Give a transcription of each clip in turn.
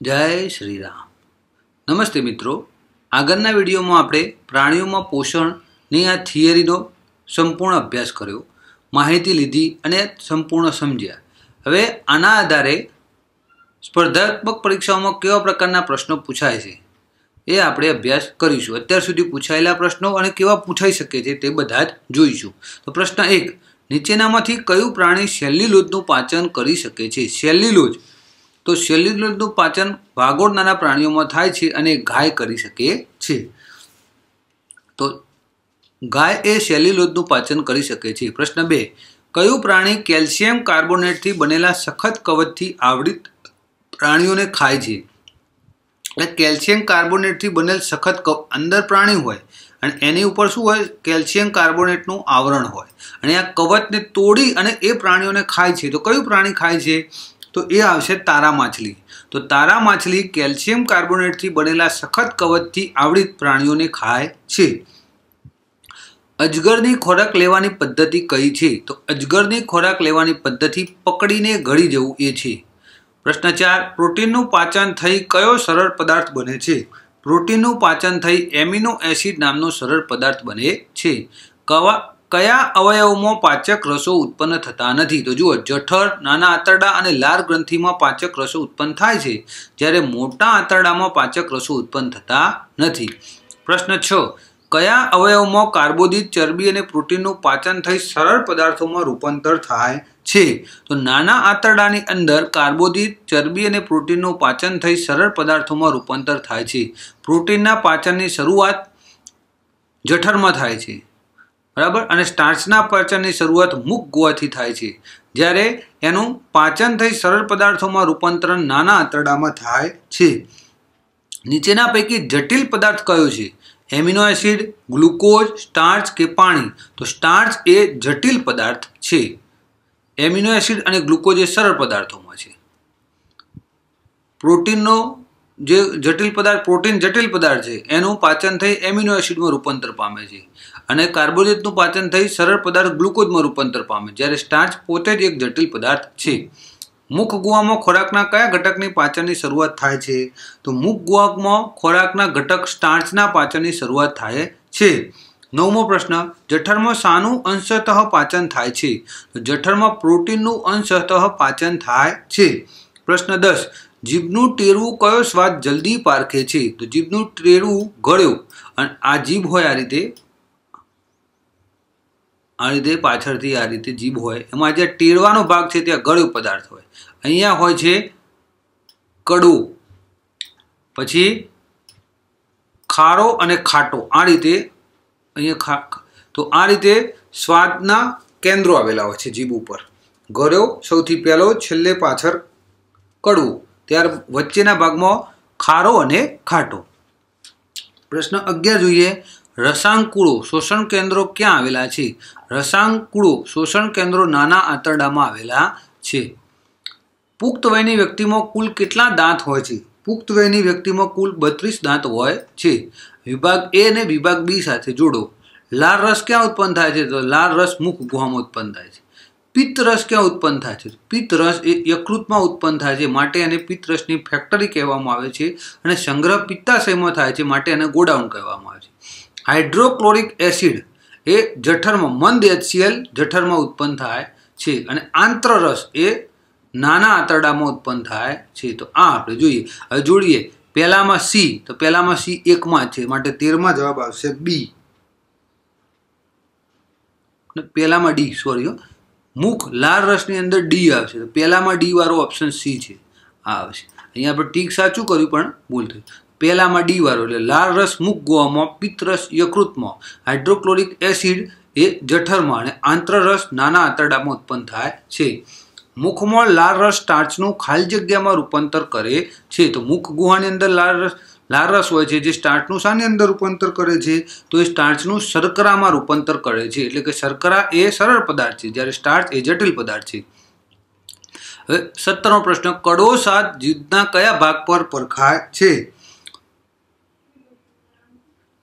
જય શ્રી રામ નમસ્તે મિત્રો. આગળના વિડીયોમાં આપણે પ્રાણીઓમાં પોષણની આ થિયરીનો સંપૂર્ણ અભ્યાસ કર્યો, માહિતી લીધી અને સંપૂર્ણ સમજ્યા. હવે આના આધારે સ્પર્ધાત્મક પરીક્ષાઓમાં કેવા પ્રકારના પ્રશ્નો પૂછાય છે એ આપણે અભ્યાસ કરીશું. અત્યાર સુધી પૂછાયેલા પ્રશ્નો અને કેવા પૂછાઈ શકે છે તે બધા જ જોઈશું. તો પ્રશ્ન એક, નીચેનામાંથી કયું પ્રાણી સેલ્યુલોજનું પાચન કરી શકે છે? સેલ્યુલોજ તો સેલ્યુલોઝનું પાચન ભાગોળ નાના પ્રાણીઓમાં થાય છે અને ગાય કરી શકે છે. તો ગાય એ સેલ્યુલોઝનું પાચન કરી શકે છે. પ્રશ્ન બે, કયું પ્રાણી કેલ્શિયમ કાર્બોનેટથી બનેલા સખત કવચથી આવૃત પ્રાણીઓને ખાય છે? એટલે કેલ્શિયમ કાર્બોનેટથી બનેલ સખત કવ, અંદર પ્રાણી હોય અને એની ઉપર શું હોય? કેલ્શિયમ કાર્બોનેટનું આવરણ હોય. અને આ કવચને તોડી અને એ પ્રાણીઓને ખાય છે. તો કયું પ્રાણી ખાય છે? તો એ આવશે તારા માછલી. તો તારા માછલી કેલ્શિયમ કાર્બોનેટથી બનેલા સખત કવચથી આવડિત પ્રાણીઓને ખાય છે. અજગરની ખોરાક લેવાની પદ્ધતિ કઈ છે? તો અજગરની ખોરાક લેવાની પદ્ધતિ પકડીને ગળી જવું એ છે. પ્રશ્ન ચાર, પ્રોટીનનું પાચન થઈ કયો સરળ પદાર્થ બને છે? પ્રોટીનનું પાચન થઈ એમિનો એસિડ નામનો સરળ પદાર્થ બને છે. કવા કયા અવયવમાં પાચક રસો ઉત્પન્ન થતા નથી? તો જુઓ, જઠર, નાના આંતરડા અને લાર ગ્રંથિમાં પાચક રસો ઉત્પન્ન થાય છે, જ્યારે મોટા આંતરડામાં પાચક રસો ઉત્પન્ન થતા નથી. પ્રશ્ન છ, કયા અવયવમાં કાર્બોદિત ચરબી અને પ્રોટીનનું પાચન થઈ સરળ પદાર્થોમાં રૂપાંતર થાય છે? તો નાના આંતરડાની અંદર કાર્બોદિત ચરબી અને પ્રોટીનનું પાચન થઈ સરળ પદાર્થોમાં રૂપાંતર થાય છે. પ્રોટીનના પાચનની શરૂઆત જઠરમાં થાય છે. બરાબર? અને સ્ટાર્ચના પાચનની શરૂઆત મુખ ગોવાથી થાય છે. જ્યારે એનું પાચન થઈ સરળ પદાર્થોમાં રૂપાંતરણ નાના આંતરડામાં થાય છે. નીચેના પૈકી જટિલ પદાર્થ કયો છે? એમિનો એસિડ, ગ્લુકોઝ સ્ટાર્ચ કે પાણી? તો સ્ટાર્ચ એ જટિલ પદાર્થ છે. એમિનો એસિડ અને ગ્લુકોઝ એ સરળ પદાર્થોમાં છે. પ્રોટીનનો જે જટિલ પદાર્થ, પ્રોટીન જટિલ પદાર્થ છે, એનું પાચન થઈ એમિનો એસિડમાં રૂપાંતર પામે છે. અને કાર્બોદિતનું પાચન થઈ સરળ પદાર્થ ગ્લુકોઝમાં રૂપાંતર પામે જ્યારે સ્ટાર્ચ પોતે જ એક જટિલ પદાર્થ છે. મુખ ગુવામાં ખોરાકના કયા ઘટકની પાચનની શરૂઆત થાય છે? તો મુખ ગુવામાં ખોરાકના ઘટક સ્ટાર્ચના પાચનની શરૂઆત થાય છે. નવમો પ્રશ્ન, જઠરમાં શાનું અંશતઃ પાચન થાય છે. તો જઠરમાં પ્રોટીનનું અંશતઃ પાચન થાય છે. પ્રશ્ન દસ જીભનું ટેરવું કયો સ્વાદ જલ્દી પારખે છે? તો જીભનું ટેરવું ગળ્યું. અને આ જીભ હોય આ રીતે આ રીતે પાછળથી આ રીતે જીભ હોય. એમાં જે ટેરવાનો ભાગ છે ત્યાં ગળ્યો પદાર્થ હોય. અહીંયા હોય છે કડવું પછી ખારો અને ખાટો. આ રીતે અહીંયા ખા, તો આ રીતે સ્વાદના કેન્દ્રો આવેલા હોય છે જીભ ઉપર. ગળ્યો સૌથી પહેલો, છેલ્લે પાછળ કડવું. ત્યાર વચ્ચેના ભાગમાં ખારો અને ખાટો. પ્રશ્ન અગિયાર જોઈએ રસાંકુળો શોષણ કેન્દ્રો ક્યાં આવેલા છે? રસાંકુળો શોષણ કેન્દ્રો નાના આંતરડામાં આવેલા છે. પુખ્ત વયની વ્યક્તિમાં કુલ કેટલા દાંત હોય છે? પુખ્ત વયની વ્યક્તિમાં કુલ બત્રીસ દાંત હોય છે. વિભાગ એ અને વિભાગ બી સાથે જોડો. લાળ રસ ક્યાં ઉત્પન્ન થાય છે? તો લાળ રસ મુખ ગુહામાં ઉત્પન્ન થાય છે. પિત્ત રસ ક્યાં ઉત્પન્ન થાય છે? પિત્ત રસ એ યકૃતમાં ઉત્પન્ન થાય છે, માટે એને પિત્ત રસની ફેક્ટરી કહેવામાં આવે છે અને સંગ્રહ પિત્તાશયમાં થાય છે, માટે એને ગોડાઉન કહેવામાં આવે છે. હાઇડ્રોક્લોરિક એસિડ એ જઠરમાં મંદ એચસીએલ જઠરમાં ઉત્પન્ન થાય છે અને આંતરરસ એ નાના આંતરડામાં ઉત્પન્ન થાય છે. તો આ આપણે જોઈએ. હવે જોડીએ પહેલામાં સી તો પહેલામાં સી એકમાં છે. માટે તેરમાં જવાબ આવશે બી પહેલામાં ડી સોરી મુખ લાલ રસની અંદર ડી આવશે. તો પહેલામાં ડી વાળો ઓપ્શન સી છે. આ આવશે. અહીંયા આપણે ટીક સાચું કર્યું પણ ભૂલ થઈ. પહેલામાં ડી વાળો, એટલે લાલ રસ મુખ ગોવામાં પિત્તરસ યકૃતમાં. હાઇડ્રોક્લોરિક એસિડ એ જઠરમાં અને આંતરરસ નાના આંતરડામાં ઉત્પન્ન થાય છે. મુખમાં લાલ રસ સ્ટાર્ચનું ખાલી જગ્યામાં રૂપાંતર કરે છે. તો મુખ ગુહાની અંદર લાલ રસ લાલ રસ હોય છે, જે સ્ટાર્ચનું શાની અંદર રૂપાંતર કરે છે, તો એ સ્ટાર્ચનું શર્કરામાં રૂપાંતર કરે છે. એટલે કે શર્કરા એ સરળ પદાર્થ છે. જ્યારે સ્ટાર્ચ એ જટિલ પદાર્થ છે. હવે સત્તરમો પ્રશ્ન, કડો સાત જીભના કયા ભાગ પર પરખાય છે?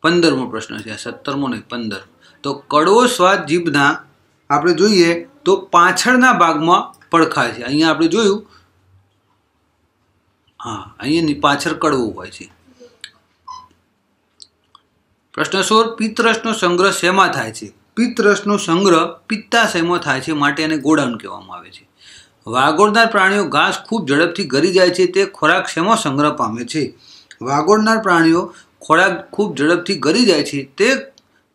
પંદરમો પ્રશ્ન છે. સત્તરમો નહીં, પંદર. તો કડવો સ્વાદ જીભના, આપણે જોઈએ તો પાછળના ભાગમાં પડખાય છે. અહીંયા આપણે જોયું. હા, અહીંયા પાછળ કડવું હોય છે. પ્રશ્ન સોળ પિત્તરસનો સંગ્રહ શેમાં થાય છે? પિત્તરસનો સંગ્રહ પિત્તાશયમાં થાય છે માટે એને ગોડાઉન કહેવામાં આવે છે. વાગોળનાર પ્રાણીઓ ઘાસ ખૂબ ઝડપથી ગરી જાય છે, તે ખોરાક શેમાં સંગ્રહ પામે છે? વાગોળનાર પ્રાણીઓ ખોરાક ખૂબ ઝડપથી ગરી જાય છે, તે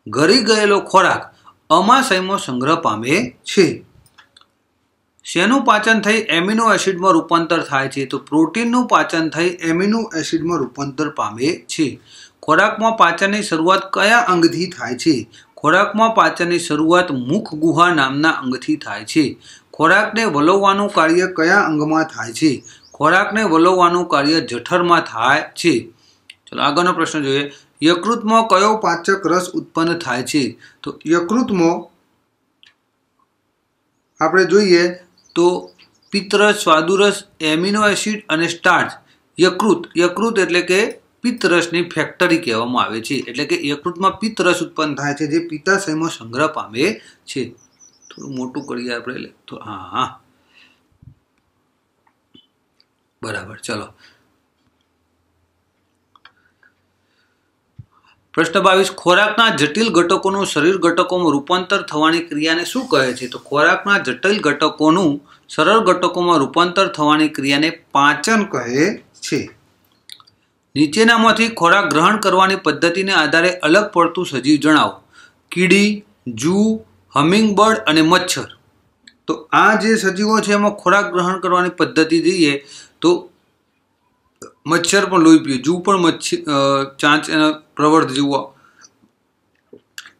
ગરી ગયેલો ખોરાક અમાશયમાં સંગ્રહ પામે છે. શેનું પાચન થઈ એમિનો એસિડમાં રૂપાંતર થાય છે, તો પ્રોટીનનું પાચન થઈ એમિનો એસિડમાં રૂપાંતર પામે છે. ખોરાકમાં પાચનની શરૂઆત કયા અંગથી થાય છે? ખોરાકમાં પાચનની શરૂઆત મુખ ગુહા નામના અંગથી થાય છે. ખોરાકને વલોવવાનું કાર્ય કયા અંગમાં થાય છે? ખોરાકને વલોવવાનું કાર્ય જઠરમાં થાય છે. ચલો આગળનો પ્રશ્ન જોઈએ. યકૃતમાં કયો પાચક રસ ઉત્પન્ન થાય છે? તો યકૃતમાં આપણે જોઈએ તો પિત્તરસ, સ્વાદુરસ, એમિનો એસિડ અને સ્ટાર્ચ. યકૃત યકૃત એટલે કે પિત્તરસની ફેક્ટરી કહેવામાં આવે છે. એટલે કે યકૃતમાં પિત્તરસ ઉત્પન્ન થાય છે. જે પિત્તાશયમાં સંગ્રહ પામે છે. થોડું મોટું કરીએ આપણે તો હા હા. બરાબર, ચલો. પ્રશ્ન બાવીસ, ખોરાકના જટિલ ઘટકોનું શરીર ઘટકોમાં રૂપાંતર થવાની ક્રિયાને શું કહે છે? તો ખોરાકના જટિલ ઘટકોનું સરળ ઘટકોમાં રૂપાંતર થવાની ક્રિયાને પાચન કહે છે. નીચેનામાંથી ખોરાક ગ્રહણ કરવાની પદ્ધતિને આધારે અલગ પડતું સજીવ જણાવો. કીડી, જૂ, હમિંગબર્ડ અને મચ્છર. તો આ જે સજીવો છે, એમાં ખોરાક ગ્રહણ કરવાની પદ્ધતિ જોઈએ તો મચ્છર પણ લોહી પીએ, જૂ પણ મચ્છી ચાંચ એના પ્રવર્ત જેવું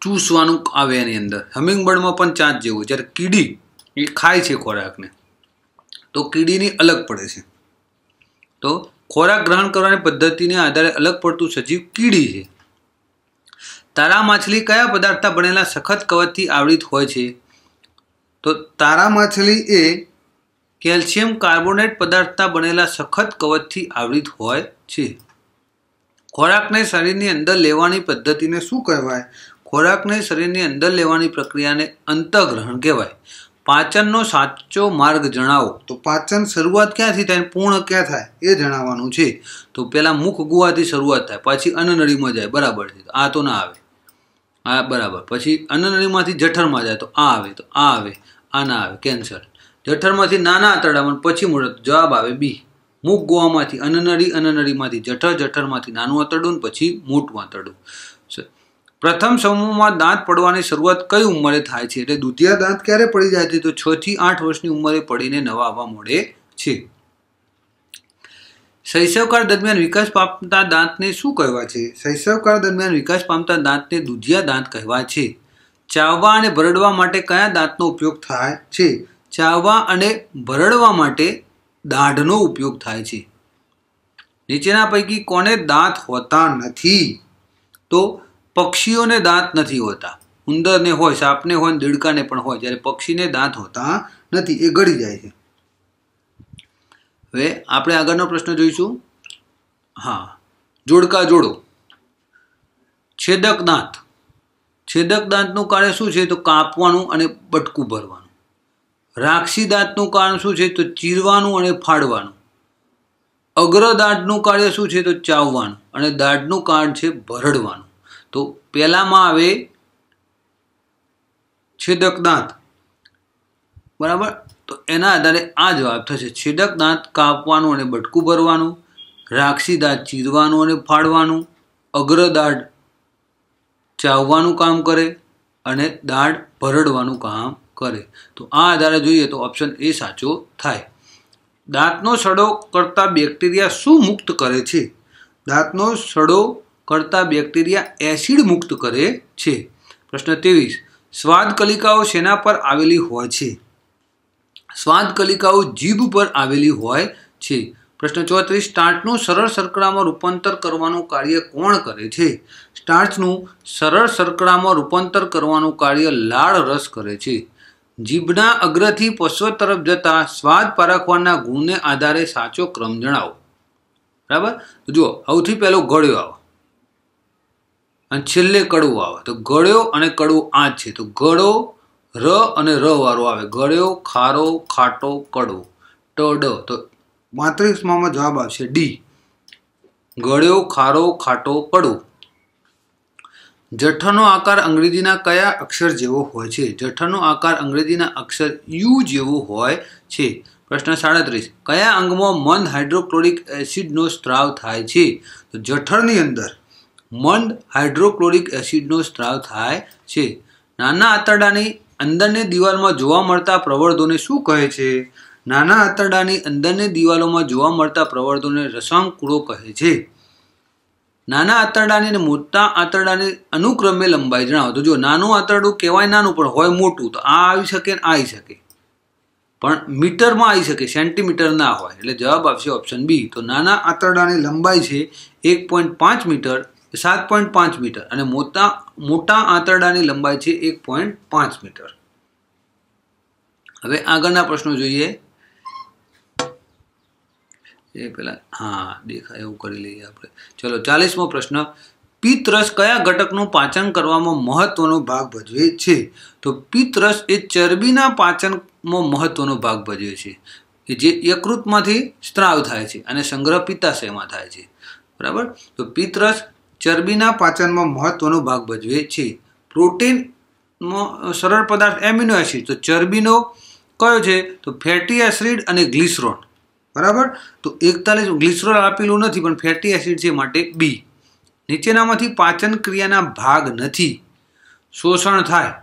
ચૂસવાનું આવે એની અંદર. હમિંગબર્ડમાં પણ ચાંચ જેવું, જ્યારે કીડી એ ખાય છે ખોરાકને. તો કીડીની અલગ પડે છે. તો ખોરાક ગ્રહણ કરવાની પદ્ધતિને આધારે અલગ પડતું સજીવ કીડી છે. તારા માછલી કયા પદાર્થના બનેલા સખત કવચથી આવૃત હોય છે? તો તારા માછલી એ કેલ્શિયમ કાર્બોનેટ પદાર્થના બનેલા સખત કવચથી આવૃત હોય છે. ખોરાકને શરીરની અંદર લેવાની પદ્ધતિને શું કહેવાય? ખોરાકને શરીરની અંદર લેવાની પ્રક્રિયાને અંતઃગ્રહણ કહેવાય. પાચનનો સાચો માર્ગ જણાવો. તો પાચન શરૂઆત ક્યાંથી થાય પૂર્ણ ક્યાં થાય એ જણાવવાનું છે. તો પહેલાં મુખ ગુવાથી શરૂઆત થાય, પછી અન્નનળીમાં જાય, બરાબર છે. આ તો ના આવે. આ બરાબર. પછી અન્નનળીમાંથી જઠરમાં જાય, તો આ આવે, તો આ આવે, આ ના આવે, કેન્સર. જઠરમાંથી નાના આંતરડામાં પછી મૂળ જવાબ આવે બી. મુખ ગોવામાંથી અન્નનળી અન્નનળીમાંથી જઠર, જઠરમાંથી નાનું આંતરડું પછી મોટું આંતરડું. પ્રથમ સમૂહમાં દાંત પડવાની શરૂઆત કઈ ઉંમરે થાય છે? એટલે દુધિયા દાંત ક્યારે પડી જાય છે? તો છ થી આઠ વર્ષની ઉંમરે પડીને નવા આવવા મળે છે. શૈશવકાળ દરમિયાન વિકાસ પામતા દાંતને શું કહેવાય છે? શૈશવકાળ દરમિયાન વિકાસ પામતા દાંતને દુધિયા દાંત કહેવાય છે. ચાવવા અને ભરડવા માટે કયા દાંતનો ઉપયોગ થાય છે? ચાવવા અને ભરડવા માટે દાઢનો ઉપયોગ થાય છે. નીચેના પૈકી કોને દાંત હોતા નથી? તો પક્ષીઓને દાંત નથી હોતા. ઉંદરને હોય, સાપને હોય દીડકાને પણ હોય. જ્યારે પક્ષીને દાંત હોતા નથી, એ ગળી જાય છે. હવે આપણે આગળનો પ્રશ્ન જોઈશું. હા, જોડકા જોડો. છેદક દાંત. છેદક દાંતનું કાર્ય શું છે? તો કાપવાનું અને બટકું ભરવાનું. રાક્ષી દાંતનું કારણ શું છે? તો ચીરવાનું અને ફાડવાનું. અગ્ર દાંતનું કાર્ય શું છે? તો ચાવવાનું. અને દાંતનું કારણ છે ભરડવાનું. તો પહેલામાં આવે છેદક દાંત બરાબર? તો એના આધારે આ જવાબ થશે. છેદક દાંત કાપવાનું અને બટકું ભરવાનું રાક્ષી દાંત ચીરવાનું અને ફાડવાનું અગ્ર દાઢ ચાવવાનું કામ કરે અને દાઢ ભરડવાનું કામ કરે. તો આ આધારે જોઈએ તો ઓપ્શન એ સાચો થાય. દાંતનો સડો કરતા બેક્ટેરિયા શું મુક્ત કરે છે? દાંતનો સડો કરતા બેક્ટેરિયા એસિડ મુક્ત કરે છે. પ્રશ્ન ત્રેવીસ. સ્વાદ કલિકાઓ શેના પર આવેલી હોય છે? સ્વાદ કલિકાઓ જીભ પર આવેલી હોય છે. પ્રશ્ન ચોત્રીસ. સ્ટાર્ચનું સરળ શર્કરામાં રૂપાંતર કરવાનું કાર્ય કોણ કરે છે? સ્ટાર્ચનું સરળ શર્કરામાં રૂપાંતર કરવાનું કાર્ય લાળ રસ કરે છે. જીભના અગ્રથી પશ્વ તરફ જતા સ્વાદ પારખવાના ગુણને આધારે સાચો ક્રમ જણાવો. બરાબર? જુઓ, સૌથી પહેલો ગળ્યો આવે અને છેલ્લે કડવું આવે. તો ગળ્યો અને કડવું આ છે. તો ગળો, ર અને ર વાળો આવે. ગળ્યો, ખારો, ખાટો, કડવો. ટ, ડ. તો પાંત્રીસમાં જવાબ આવશે ડી. ગળ્યો, ખારો, ખાટો, કડવો. જઠરનો આકાર અંગ્રેજીના કયા અક્ષર જેવો હોય છે? જઠરનો આકાર અંગ્રેજીના અક્ષર યુ જેવો હોય છે. પ્રશ્ન સાડત્રીસ. કયા અંગમાં મંદ હાઇડ્રોક્લોરિક એસિડનો સ્ત્રાવ થાય છે? તો જઠરની અંદર મંદ હાઇડ્રોક્લોરિક એસિડનો સ્ત્રાવ થાય છે. નાના આંતરડાની અંદરની દિવાલમાં જોવા મળતા પ્રવર્ધોને શું કહે છે? નાના આંતરડાની અંદરની દિવાલોમાં જોવા મળતા પ્રવર્ધોને રસાંકુળો કહે છે. નાના આંતરડાની અને મોટા આંતરડાની અનુક્રમે લંબાઈ જણાવો. તો જો નાનું આંતરડું કહેવાય નાનું, પણ હોય મોટું, તો આ આવી શકે ને આ આવી શકે. પણ મીટરમાં આવી શકે, સેન્ટીમીટર ના હોય. એટલે જવાબ આવશે ઓપ્શન બી. તો નાના આંતરડાની લંબાઈ છે એક પોઈન્ટ પાંચ મીટર. સાત પોઈન્ટ પાંચ મીટર અને મોટા મોટા આંતરડાની લંબાઈ છે એક પોઈન્ટ પાંચ મીટર. હવે આગળના પ્રશ્નો જોઈએ. એ પેલા, હા, દેખાય, એવું કરી લઈએ આપણે. ચલો, ચાલીસમો પ્રશ્ન. પિત્તરસ કયા ઘટકનું પાચન કરવામાં મહત્વનો ભાગ ભજવે છે? તો પિત્તરસ એ ચરબીના પાચનમાં મહત્વનો ભાગ ભજવે છે. કે જે યકૃતમાંથી સ્ત્રાવ થાય છે અને સંગ્રહ પિત્તાશયમાં થાય છે. બરાબર? તો પિત્તરસ ચરબીના પાચનમાં મહત્વનો ભાગ ભજવે છે. પ્રોટીનમાં સરળ પદાર્થ એમિનો એસિડ. તો ચરબીનો કયો છે? તો ફેટી એસિડ અને ગ્લિસરોન બરાબર? તો એકતાલીસ ગ્લિસરોલ આપેલું નથી, પણ ફેટી એસિડ છે માટે બી. નીચેનામાંથી પાચન ક્રિયાના ભાગ નથી. શોષણ થાય.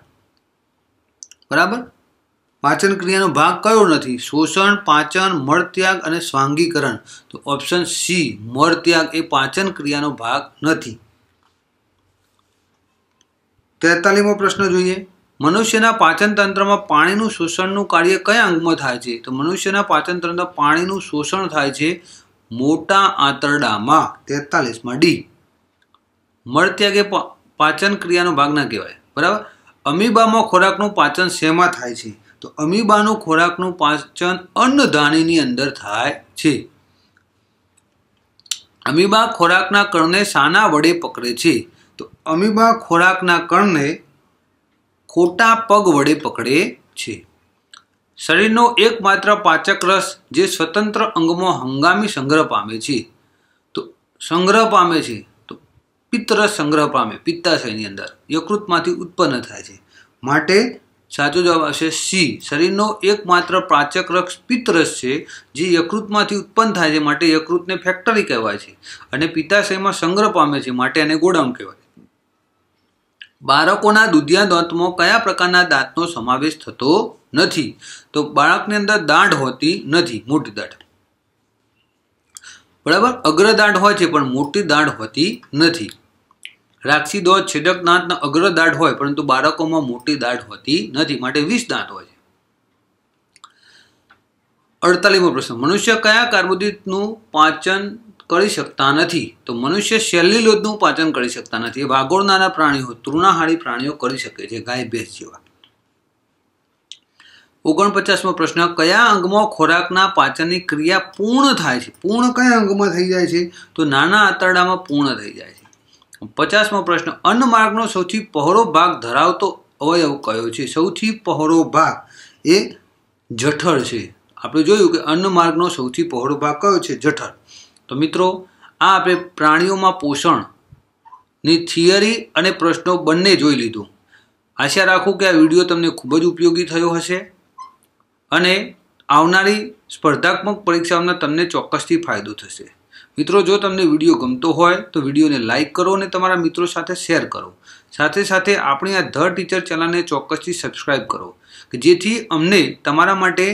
બરાબર? પાચન ક્રિયાનો ભાગ કયો નથી? શોષણ, પાચન, મળત્યાગ અને સ્વાંગીકરણ. તો ઓપ્શન સી મળત્યાગ એ પાચન ક્રિયાનો ભાગ નથી. તેતાલીમો પ્રશ્ન જોઈએ. મનુષ્યના પાચન તંત્રમાં પાણીનું શોષણનું કાર્ય કયા અંગમાં થાય છે? તો મનુષ્યના પાચન તંત્રમાં પાણીનું શોષણ થાય છે મોટા આંતરડામાં. તેતાલીસમાં ડી મળત્યાગ એ પાચન ક્રિયાનો ભાગ ના કહેવાય. બરાબર? અમીબામાં ખોરાકનું પાચન શેમાં થાય છે? તો અમીબાનું ખોરાકનું પાચન અન્નધાનીની અંદર થાય છે. અમીબા ખોરાકના કણને સાના વડે પકડે છે. તો અમીબા ખોરાકના કણને ખોટા પગ વડે પકડે છે. શરીરનો એકમાત્ર પાચક રસ જે સ્વતંત્ર અંગમાં હંગામી સંગ્રહ પામે છે. તો સંગ્રહ પામે છે. તો પિત્તરસ સંગ્રહ પામે, પિત્તાશયની અંદર, યકૃતમાંથી ઉત્પન્ન થાય છે. માટે સાચો જવાબ આવશે સી. શરીરનો એકમાત્ર પાચક રસ પિત્તરસ છે, જે યકૃતમાંથી ઉત્પન્ન થાય છે, માટે યકૃતને ફેક્ટરી કહેવાય છે અને પિત્તાશયમાં સંગ્રહ પામે છે, માટે એને ગોડાઉન કહેવાય બાળકોના દુધિયા દાંતમાં કયા પ્રકારના દાંતનો સમાવેશ થતો નથી? તો બાળકની અંદર દાંડ હોતી નથી, મોટી દાંડ બરાબર? અગ્રદાંડ હોય છે, પણ મોટી દાંડ હોતી નથી. રાક્ષી દોધ છેદક દાંતના અગ્ર દાંડ હોય, પરંતુ બાળકોમાં મોટી દાંડ હોતી નથી, માટે વીસ દાંત હોય છે. અડતાલીમો પ્રશ્ન. મનુષ્ય કયા કાર્બોદિતનું પાચન કરી શકતા નથી? તો મનુષ્ય સેલ્યુલોઝનું પાચન કરી શકતા નથી. વાગોળનારા પ્રાણીઓ, તૃણાહારી પ્રાણીઓ કરી શકે છે, ગાય, ભેંસ જેવા. ઓગણપચાસમો પ્રશ્ન. કયા અંગમાં ખોરાકના પાચનની ક્રિયા પૂર્ણ થાય છે? પૂર્ણ કયા અંગમાં થઈ જાય છે? તો નાના આંતરડામાં પૂર્ણ થઈ જાય છે. પચાસમો પ્રશ્ન અન્નમાર્ગનો સૌથી પહોળો ભાગ ધરાવતો અવયવ કયો છે? સૌથી પહોળો ભાગ એ જઠર છે. આપણે જોયું કે અન્નમાર્ગનો સૌથી પહોળો ભાગ કયો છે? જઠર. તો મિત્રો, આ આપણે પ્રાણીઓમાં પોષણની થિયરી અને પ્રશ્નો બંને જોઈ લીધું. આશા રાખું કે આ વીડિયો તમને ખૂબ જ ઉપયોગી થયો હશે અને આવનારી સ્પર્ધાત્મક પરીક્ષાઓમાં તમને ચોક્કસથી ફાયદો થશે. મિત્રો, જો તમને વીડિયો ગમતો હોય, તો વિડીયોને લાઇક કરો અને તમારા મિત્રો સાથે શેર કરો. સાથે સાથે આપણી આ ધ ટીચર ચેનલને ચોક્કસથી સબસ્ક્રાઇબ કરો, કે જેથી અમને તમારા માટે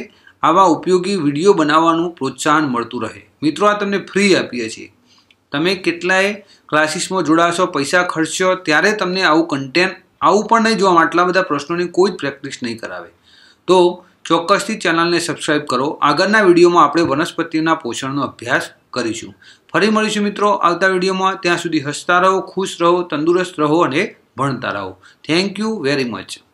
આવા ઉપયોગી વીડિયો બનાવવાનું પ્રોત્સાહન મળતું રહે. મિત્રો, આ તમને ફ્રી આપીએ છીએ. તમે કેટલાય ક્લાસીસમાં જોડાશો, પૈસા ખર્ચશો ત્યારે તમને આવું કન્ટેન્ટ આવું પણ નહીં જોવા, આટલા બધા પ્રશ્નોની કોઈ જ પ્રેક્ટિસ નહીં કરાવે. તો ચોક્કસથી ચેનલને સબસ્ક્રાઇબ કરો. આગળના વિડીયોમાં આપણે વનસ્પતિના પોષણનો અભ્યાસ કરીશું. ફરી મળીશું મિત્રો આવતા વિડીયોમાં. ત્યાં સુધી હસતા રહો, ખુશ રહો, તંદુરસ્ત રહો અને ભણતા રહો. Thank you very much